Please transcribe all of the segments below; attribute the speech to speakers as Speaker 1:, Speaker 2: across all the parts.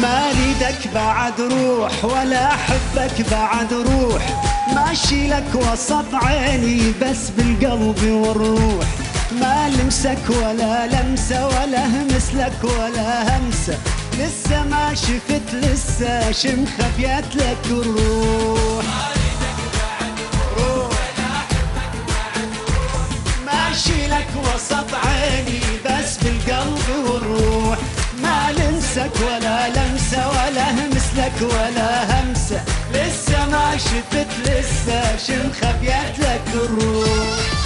Speaker 1: اريدك بعد روح ولا أحبك بعد روح. ماشي لك وسط عيني بس بالقلب والروح. ما لمسك ولا لمسة ولا همس لك ولا همسة لسه ما شفت لسه شم خفيت لك الروح. لك ولا همسة. لسه ما شفت لسه شم خفيت لك الروح.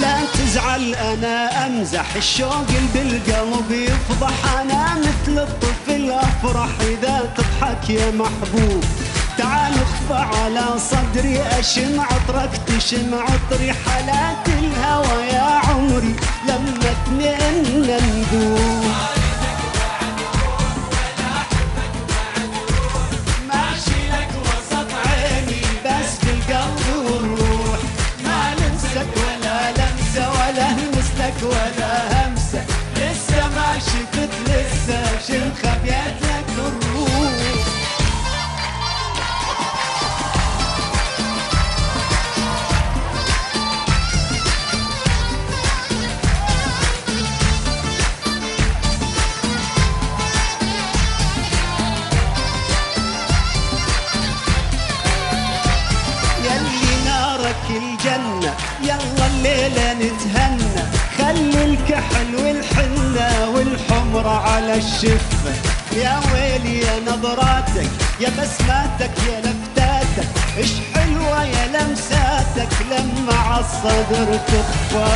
Speaker 1: لا تزعل أنا أمزح الشوق اللي بالقلب يفضح الطفل افرح إذا تضحك يا محبوب. تعال اخفى على صدري أشم عطرك تشم عطري حالات الهوى يا عمري. لما اثنين ندوب ماشي الجنة يلا الليلة نتهنى. خلي الكحل والحنة والحمرة على الشفة. يا ويلي يا نظراتك يا بسماتك يا لفتاتك. إيش حلوة يا لمساتك لما عالصدر تخفى